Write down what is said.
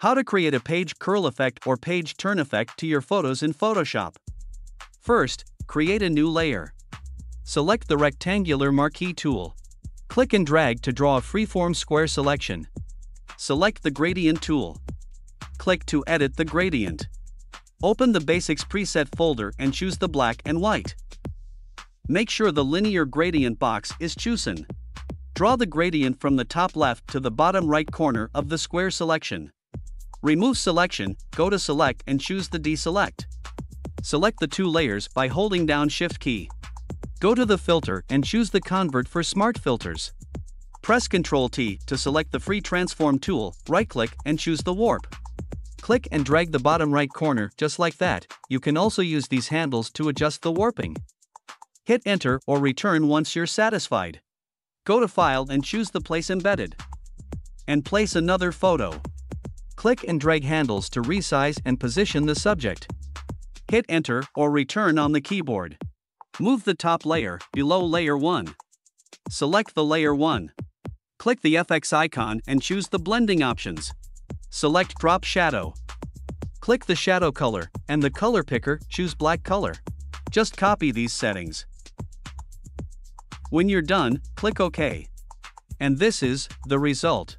How to create a page curl effect or page turn effect to your photos in Photoshop. First, create a new layer. Select the rectangular marquee tool. Click and drag to draw a freeform square selection. Select the gradient tool. Click to edit the gradient. Open the Basics preset folder and choose the black and white. Make sure the linear gradient box is chosen. Draw the gradient from the top left to the bottom right corner of the square selection. Remove selection, go to select and choose the deselect. Select the two layers by holding down shift key. Go to the filter and choose the convert for smart filters. Press Ctrl T to select the free transform tool, right click and choose the warp. Click and drag the bottom right corner just like that. You can also use these handles to adjust the warping. Hit enter or return once you're satisfied. Go to file and choose the place embedded. And place another photo. Click and drag handles to resize and position the subject. Hit Enter or Return on the keyboard. Move the top layer below layer 1. Select the layer 1. Click the FX icon and choose the blending options. Select Drop Shadow. Click the shadow color, and the color picker, choose black color. Just copy these settings. When you're done, click OK. And this is the result.